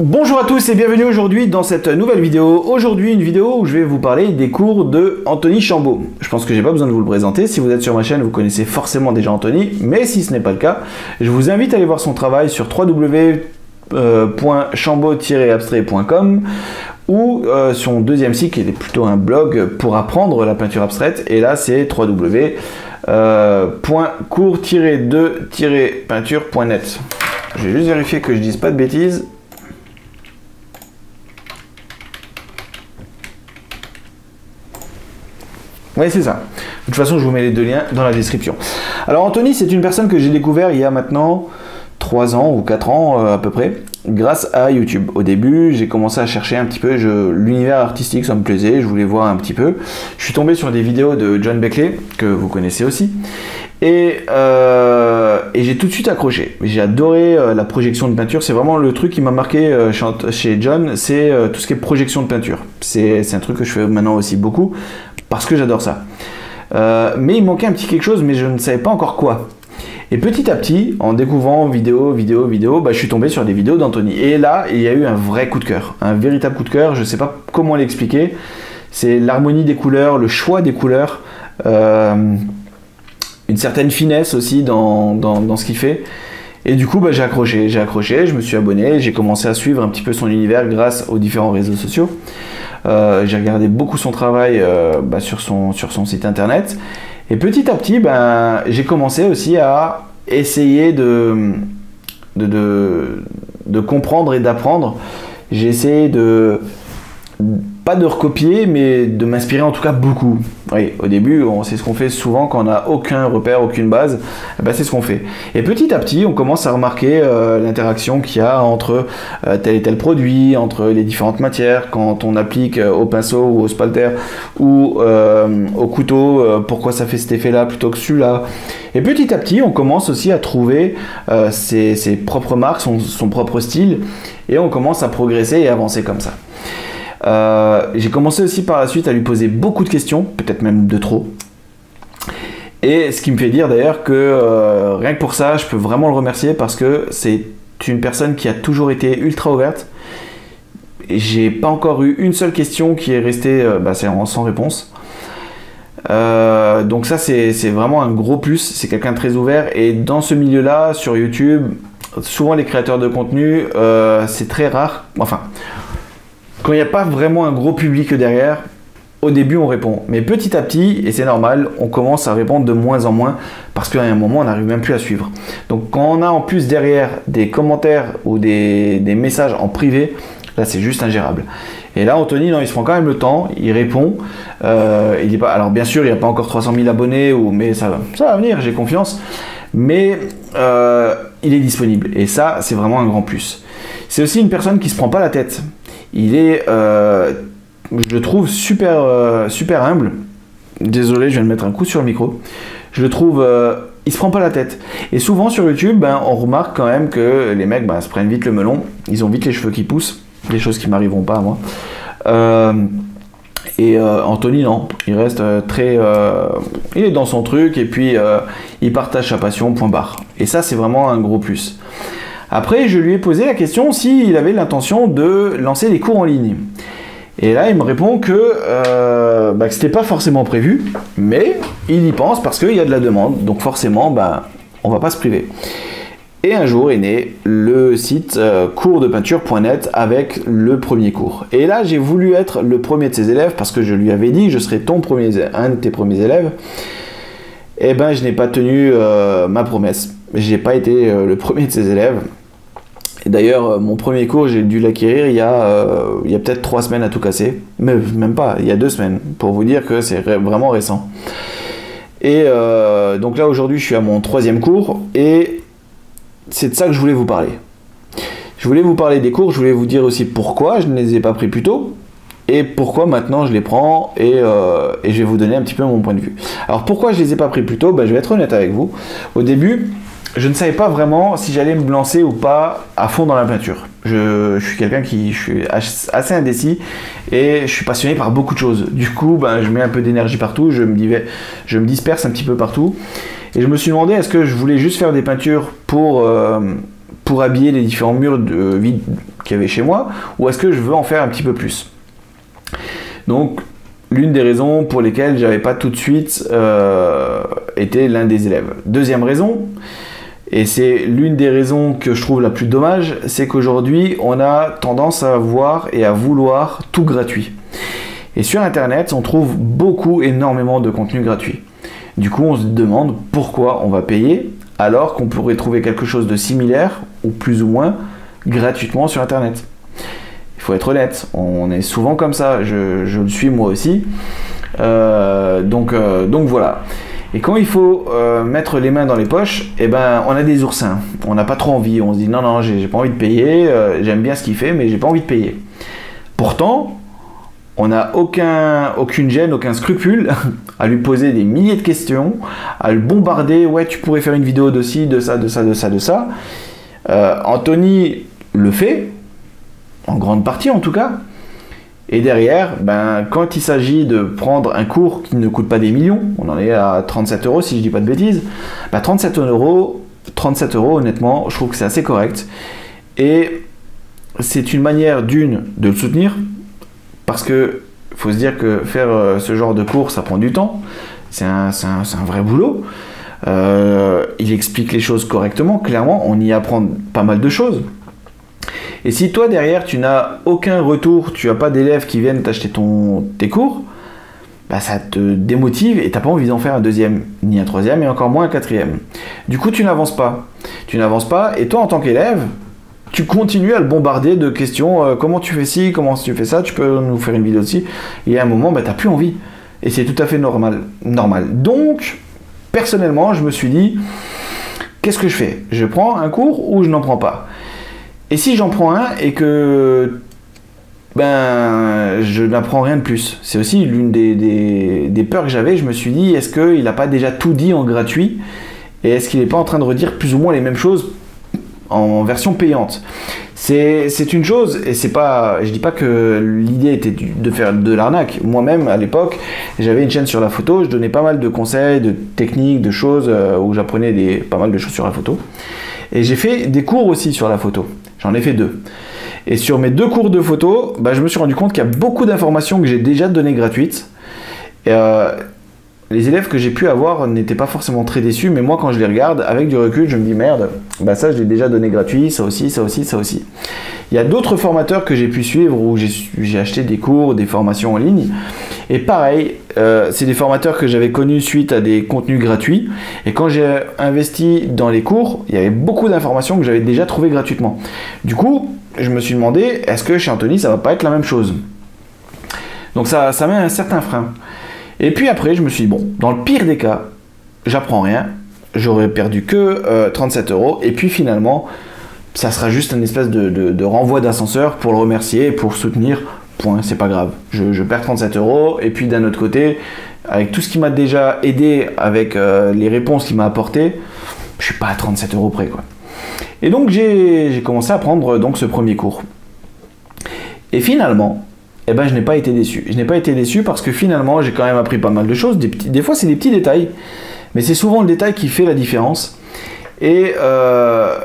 Bonjour à tous et bienvenue aujourd'hui dans cette nouvelle vidéo. Aujourd'hui une vidéo où je vais vous parler des cours de Anthony Chambaud. Je pense que j'ai pas besoin de vous le présenter. Si vous êtes sur ma chaîne, vous connaissez forcément déjà Anthony, mais si ce n'est pas le cas, je vous invite à aller voir son travail sur www.chambaud-abstrait.com ou euh, son deuxième site qui est plutôt un blog pour apprendre la peinture abstraite et là c'est www.cours-de-peinture.net. Je vais juste vérifier que je dise pas de bêtises. Oui, c'est ça. De toute façon, je vous mets les deux liens dans la description. Alors, Anthony, c'est une personne que j'ai découvert il y a maintenant 3 ans ou 4 ans euh, à peu près, grâce à YouTube. Au début, j'ai commencé à chercher un petit peu l'univers artistique, ça me plaisait, je voulais voir un petit peu. Je suis tombé sur des vidéos de John Beckley, que vous connaissez aussi. Et, euh, j'ai tout de suite accroché. J'ai adoré euh, la projection de peinture. C'est vraiment le truc qui m'a marqué chez John, c'est tout ce qui est projection de peinture. C'est un truc que je fais maintenant aussi beaucoup parce que j'adore ça. Euh, mais il manquait un petit quelque chose, mais je ne savais pas encore quoi. Et petit à petit, en découvrant vidéo, vidéo, vidéo, bah, je suis tombé sur des vidéos d'Anthony. Et là, il y a eu un vrai coup de cœur, un véritable coup de cœur. Je ne sais pas comment l'expliquer. C'est l'harmonie des couleurs, le choix des couleurs, euh, une certaine finesse aussi dans, dans, ce qu'il fait. Et du coup, bah, j'ai accroché, j'ai accroché, je me suis abonné, j'ai commencé à suivre un petit peu son univers grâce aux différents réseaux sociaux. Euh, j'ai regardé beaucoup son travail euh, bah, sur, son, sur son site internet. Et petit à petit, ben, j'ai commencé aussi à essayer de, de, de comprendre et d'apprendre. J'ai essayé de pas de recopier, mais de m'inspirer en tout cas beaucoup. Oui, au début, c'est ce qu'on fait souvent quand on n'a aucun repère, aucune base. Eh ben, c'est ce qu'on fait. Et petit à petit, on commence à remarquer euh, l'interaction qu'il y a entre euh, tel et tel produit, entre les différentes matières, quand on applique euh, au pinceau ou au spalter ou au couteau, pourquoi ça fait cet effet-là plutôt que celui-là. Et petit à petit, on commence aussi à trouver ses, propres marques, son propre style, et on commence à progresser et avancer comme ça. Euh, j'ai commencé aussi par la suite à lui poser beaucoup de questions, peut-être même de trop. Et ce qui me fait dire d'ailleurs que euh, rien que pour ça, je peux vraiment le remercier parce que c'est une personne qui a toujours été ultra ouverte. J'ai pas encore eu une seule question qui est restée euh, bah, sans réponse. donc ça c'est vraiment un gros plus, c'est quelqu'un de très ouvert et dans ce milieu-là, sur YouTube, souvent les créateurs de contenu, c'est très rare, enfin quand il n'y a pas vraiment un gros public derrière, au début on répond. Mais petit à petit, et c'est normal, on commence à répondre de moins en moins parce qu'à un moment on n'arrive même plus à suivre. Donc quand on a en plus derrière des commentaires ou des, messages en privé, là c'est juste ingérable. Et là, Anthony, non, il se prend quand même le temps, il répond. Euh, il dit pas, alors bien sûr, il n'y a pas encore 300 000 abonnés, mais ça, va venir, j'ai confiance. Mais euh, il est disponible. Et ça, c'est vraiment un grand plus. C'est aussi une personne qui se prend pas la tête il est, euh, je le trouve super, euh, super humble. Désolé, je viens de mettre un coup sur le micro. Je le trouve, euh, il se prend pas la tête. Et souvent sur YouTube, ben, on remarque quand même que les mecs ben, se prennent vite le melon. Ils ont vite les cheveux qui poussent. Des choses qui m'arriveront pas à moi. et Anthony, non. Il reste très. il est dans son truc et puis il partage sa passion, point barre. Et ça, c'est vraiment un gros plus. Après, je lui ai posé la question s'il avait l'intention de lancer des cours en ligne. Et là, il me répond que, euh, bah, ce n'était pas forcément prévu, mais il y pense parce qu'il y a de la demande. Donc forcément, bah, on va pas se priver. Et un jour est né le site euh, coursdepeinture.net avec le premier cours. Et là, j'ai voulu être le premier de ses élèves parce que je lui avais dit je serai ton premier, un de tes premiers élèves. Et eh ben, je n'ai pas tenu euh, ma promesse. J'ai pas été le premier de ses élèves. Et d'ailleurs, euh, mon premier cours, j'ai dû l'acquérir il y a, euh, a peut-être trois semaines à tout casser. Mais même pas, il y a deux semaines, pour vous dire que c'est vraiment récent. Et euh, donc là, aujourd'hui, je suis à mon troisième cours et c'est de ça que je voulais vous parler. Je voulais vous parler des cours, je voulais vous dire aussi pourquoi je ne les ai pas pris plus tôt et pourquoi maintenant je les prends et, et, je vais vous donner un petit peu mon point de vue. Alors pourquoi je les ai pas pris plus tôt? Ben, Je vais être honnête avec vous. Au début, je ne savais pas vraiment si j'allais me lancer ou pas à fond dans la peinture. Je, suis quelqu'un qui je suis assez indécis et je suis passionné par beaucoup de choses. Du coup, ben, je mets un peu d'énergie partout, je me, je me disperse un petit peu partout. Et je me suis demandé est-ce que je voulais juste faire des peintures pour, euh, pour habiller les différents murs de vide qu'il y avait chez moi, ou est-ce que je veux en faire un petit peu plus? Donc, l'une des raisons pour lesquelles j'avais pas tout de suite euh, été l'un des élèves. Deuxième raison, et c'est l'une des raisons que je trouve la plus dommage, c'est qu'aujourd'hui on a tendance à voir et à vouloir tout gratuit. Et sur internet, on trouve beaucoup, énormément de contenu gratuit. Du coup, on se demande pourquoi on va payer alors qu'on pourrait trouver quelque chose de similaire ou plus ou moins gratuitement sur internet. Il faut être honnête, on est souvent comme ça, je, le suis moi aussi. Euh, euh, donc voilà. Et quand il faut euh, mettre les mains dans les poches, eh ben, on a des oursins. On n'a pas trop envie. On se dit non, non, j'ai pas envie de payer. J'aime bien ce qu'il fait, mais j'ai pas envie de payer. Pourtant, on n'a aucun, aucune gêne, aucun scrupule à lui poser des milliers de questions, à le bombarder. Ouais, tu pourrais faire une vidéo de ci, de ça, de ça, de ça, de ça. Anthony le fait, en grande partie en tout cas. Et derrière, ben, quand il s'agit de prendre un cours qui ne coûte pas des millions, on en est à 37 euros si je dis pas de bêtises, ben 37 euros, 37 euros honnêtement, je trouve que c'est assez correct. Et c'est une manière d'une de le soutenir, parce que faut se dire que faire euh, ce genre de cours, ça prend du temps, c'est un, un, vrai boulot. Euh, il explique les choses correctement, clairement, on y apprend pas mal de choses. Et si toi derrière tu n'as aucun retour, tu n'as pas d'élèves qui viennent t'acheter ton, tes cours, bah ça te démotive et tu n'as pas envie d'en faire un deuxième, ni un troisième, et encore moins un quatrième. Du coup, tu n'avances pas. Tu n'avances pas, et toi en tant qu'élève, tu continues à le bombarder de questions euh, comment tu fais ci, comment tu fais ça, tu peux nous faire une vidéo aussi. Et à un moment, bah, tu n'as plus envie. Et c'est tout à fait normal. normal. Donc, personnellement, je me suis dit qu'est-ce que je fais? Je prends un cours ou je n'en prends pas? Et si j'en prends un et que ben je n'apprends rien de plus. C'est aussi l'une des, peurs que j'avais. Je me suis dit, est-ce qu'il n'a pas déjà tout dit en gratuit Et est-ce qu'il n'est pas en train de redire plus ou moins les mêmes choses en version payante? C'est une chose, et c'est pas, je dis pas que l'idée était de faire de l'arnaque. Moi-même, à l'époque, j'avais une chaîne sur la photo, je donnais pas mal de conseils, de techniques, de choses euh, où j'apprenais pas mal de choses sur la photo. Et j'ai fait des cours aussi sur la photo. J'en ai fait deux. Et sur mes deux cours de photo, bah, je me suis rendu compte qu'il y a beaucoup d'informations que j'ai déjà données gratuites. Euh, les élèves que j'ai pu avoir n'étaient pas forcément très déçus, mais moi quand je les regarde, avec du recul, je me dis merde, bah ça je l'ai déjà donné gratuit, ça aussi, ça aussi, ça aussi. Il y a d'autres formateurs que j'ai pu suivre où j'ai acheté des cours, des formations en ligne. Et pareil, euh, c'est des formateurs que j'avais connus suite à des contenus gratuits. Et quand j'ai investi dans les cours, il y avait beaucoup d'informations que j'avais déjà trouvées gratuitement. Du coup, je me suis demandé, est-ce que chez Anthony, ça va pas être la même chose? Donc ça, ça met un certain frein. Et puis après, je me suis dit, bon, dans le pire des cas, j'apprends rien, j'aurais perdu que 37 euh, euros, et puis finalement, ça sera juste un espèce de, renvoi d'ascenseur pour le remercier et pour soutenir. Point, c'est pas grave. Je, perds 37 euros, et puis d'un autre côté, avec tout ce qui m'a déjà aidé, avec euh, les réponses qu'il m'a apportées, je suis pas à 37 euros près, quoi. Et donc j'ai commencé à prendre donc ce premier cours. Et finalement, eh ben, je n'ai pas été déçu. Je n'ai pas été déçu parce que finalement, j'ai quand même appris pas mal de choses. Des, fois, c'est des petits détails, mais c'est souvent le détail qui fait la différence. Et, euh,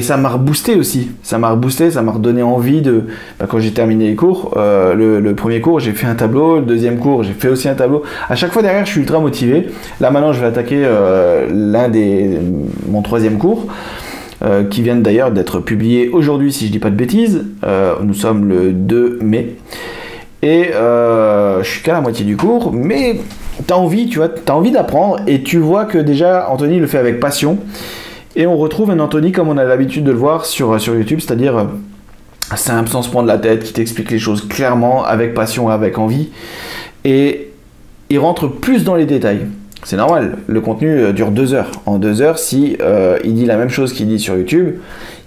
ça m'a reboosté aussi. Ça m'a reboosté, ça m'a redonné envie de. Bah, quand j'ai terminé les cours, euh, le, premier cours, j'ai fait un tableau. Le deuxième cours, j'ai fait aussi un tableau. À chaque fois derrière, je suis ultra motivé. Là, maintenant, je vais attaquer euh, l'un des. mon troisième cours. Euh, qui viennent d'ailleurs d'être publiés aujourd'hui, si je dis pas de bêtises. Euh, nous sommes le 2 mai. Et euh, je suis qu'à la moitié du cours, mais tu as envie, tu vois, as envie d'apprendre et tu vois que déjà Anthony le fait avec passion. Et on retrouve un Anthony comme on a l'habitude de le voir sur, sur YouTube, c'est-à-dire simple, sans se prendre la tête, qui t'explique les choses clairement, avec passion, avec envie. Et il rentre plus dans les détails. C'est normal, le contenu euh, dure deux heures. En deux heures, si euh, il dit la même chose qu'il dit sur YouTube,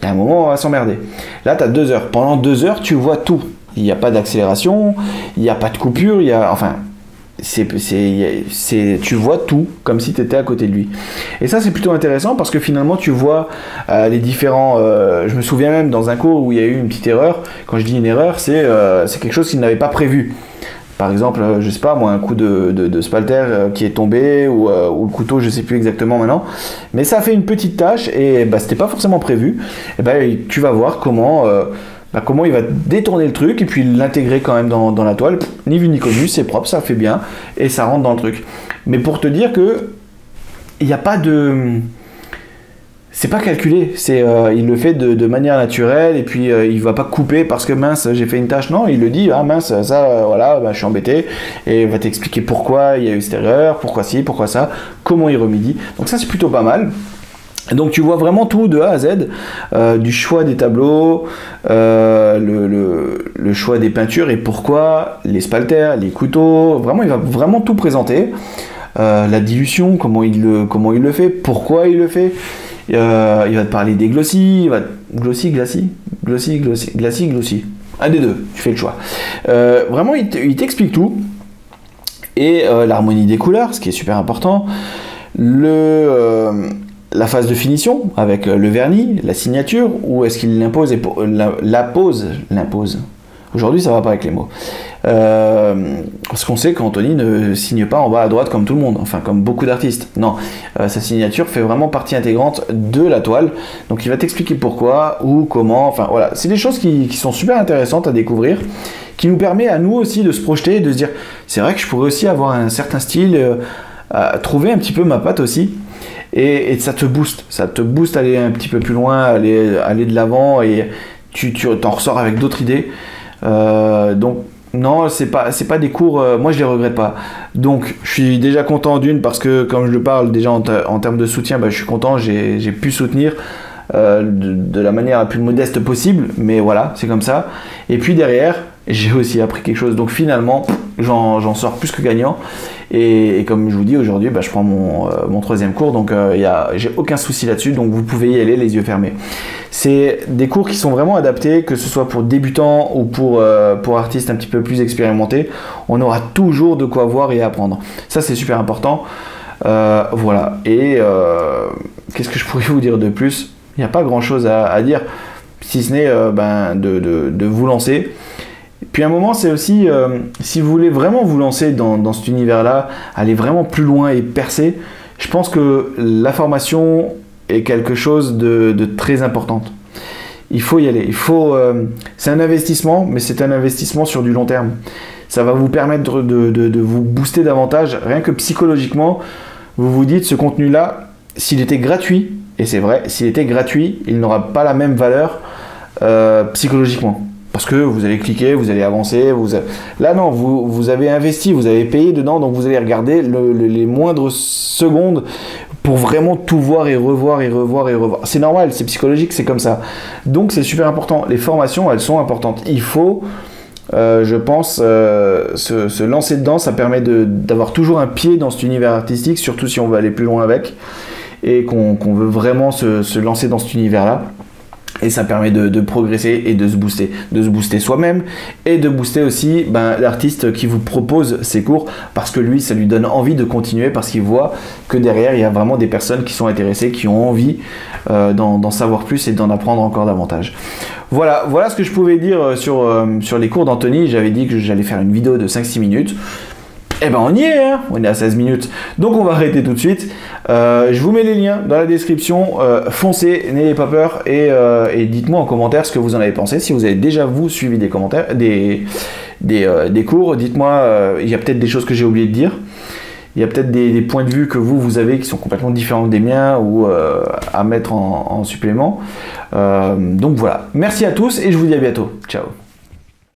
il y a un moment où on va s'emmerder. Là, tu as deux heures. Pendant deux heures, tu vois tout. Il n'y a pas d'accélération, il n'y a pas de coupure, il y a. Enfin, c'est, c'est, tu vois tout comme si tu étais à côté de lui. Et ça, c'est plutôt intéressant parce que finalement, tu vois euh, les différents. je me souviens même dans un cours où il y a eu une petite erreur. Quand je dis une erreur, c'est, c'est quelque chose qu'il n'avait pas prévu Par exemple, euh, je sais pas moi, un coup de, de, spalter euh, qui est tombé ou, le couteau, je sais plus exactement maintenant, mais ça fait une petite tâche et bah, c'était pas forcément prévu. Et ben tu vas voir comment. Bah, comment il va détourner le truc et puis l'intégrer quand même dans, dans, la toile. Ni vu ni connu, c'est propre, ça fait bien et ça rentre dans le truc. Mais pour te dire que il n'y a pas de c'est pas calculé, c'est euh, il le fait de, manière naturelle et puis euh, il va pas couper parce que mince j'ai fait une tâche, non, il le dit ah mince ça euh, voilà bah, je suis embêté et il va t'expliquer pourquoi il y a eu cette erreur, pourquoi ci, pourquoi ça, comment il remédie. Donc ça c'est plutôt pas mal. Donc tu vois vraiment tout de A à Z, du choix des tableaux, le, le, choix des peintures et pourquoi, les spalters, les couteaux, vraiment il va vraiment tout présenter. la dilution, comment il, le, comment il le fait, pourquoi il le fait. Euh, il va te parler des glossy, il va glacis, glossy, glacis, glossy. Un des deux, tu fais le choix. Euh, vraiment, il t'explique tout. Et euh, l'harmonie des couleurs, ce qui est super important. Le, la phase de finition avec le vernis, la signature, ou est-ce qu'il l'impose la pose, l'impose? Aujourd'hui, ça va pas avec les mots. Euh, parce qu'on sait qu'Anthony ne signe pas en bas à droite comme tout le monde, enfin comme beaucoup d'artistes. Non, euh, sa signature fait vraiment partie intégrante de la toile. Donc il va t'expliquer pourquoi, ou comment, enfin voilà. C'est des choses qui, sont super intéressantes à découvrir, qui nous permet à nous aussi de se projeter, de se dire, c'est vrai que je pourrais aussi avoir un certain style, euh, trouver un petit peu ma patte aussi. Et, ça te booste, ça te booste à aller un petit peu plus loin, aller de l'avant et tu t'en ressors avec d'autres idées. Donc non, c'est pas, c'est pas des cours. Euh, moi, je les regrette pas. Donc, je suis déjà content d'une parce que, comme je le parle déjà en, termes de soutien, bah, je suis content. J'ai, pu soutenir euh, de, la manière la plus modeste possible, mais voilà, c'est comme ça. Et puis derrière, j'ai aussi appris quelque chose. Donc finalement, j'en sors plus que gagnant. Et, comme je vous dis aujourd'hui, bah, je prends mon, euh, troisième cours, donc euh, j'ai aucun souci là-dessus, donc vous pouvez y aller les yeux fermés. C'est des cours qui sont vraiment adaptés, que ce soit pour débutants ou pour, euh, artistes un petit peu plus expérimentés. On aura toujours de quoi voir et apprendre. Ça, c'est super important. voilà. Et qu'est-ce que je pourrais vous dire de plus? Il n'y a pas grand-chose à, dire, si ce n'est ben, de vous lancer. Puis à un moment, c'est aussi, euh, si vous voulez vraiment vous lancer dans, cet univers-là, aller vraiment plus loin et percer, je pense que la formation est quelque chose de, très important. Il faut y aller. Il faut. Euh, c'est un investissement, mais c'est un investissement sur du long terme. Ça va vous permettre de, de, vous booster davantage, rien que psychologiquement. Vous vous dites, ce contenu-là, s'il était gratuit, et c'est vrai, s'il était gratuit, il n'aura pas la même valeur euh, psychologiquement. Parce que vous allez cliquer, vous allez avancer. Vous Là, non, vous, vous, avez investi, vous avez payé dedans, donc vous allez regarder les moindres secondes pour vraiment tout voir et revoir et revoir et revoir. C'est normal, c'est psychologique, c'est comme ça. Donc c'est super important. Les formations, elles sont importantes. Il faut, euh, je pense, euh, se, lancer dedans. Ça permet d'avoir toujours un pied dans cet univers artistique, surtout si on veut aller plus loin avec et qu'on veut vraiment se, se lancer dans cet univers-là. Et ça permet de, progresser et de se booster, de se booster soi-même et de booster aussi ben, l'artiste qui vous propose ses cours parce que lui, ça lui donne envie de continuer parce qu'il voit que derrière, il y a vraiment des personnes qui sont intéressées, qui ont envie euh, d'en savoir plus et d'en apprendre encore davantage. Voilà, ce que je pouvais dire euh, sur, euh, sur les cours d'Anthony. J'avais dit que j'allais faire une vidéo de 5-6 minutes. Eh ben on y est, hein on est à 16 minutes. Donc on va arrêter tout de suite. Euh, je vous mets les liens dans la description. Euh, foncez, n'ayez pas peur euh, et, dites-moi en commentaire ce que vous en avez pensé. Si vous avez déjà vous suivi des commentaires, des, des, cours, dites-moi, il y a peut-être des choses que j'ai oublié de dire. Il y a peut-être des, points de vue que vous, vous avez qui sont complètement différents des miens ou à mettre en supplément. donc voilà. Merci à tous et je vous dis à bientôt. Ciao.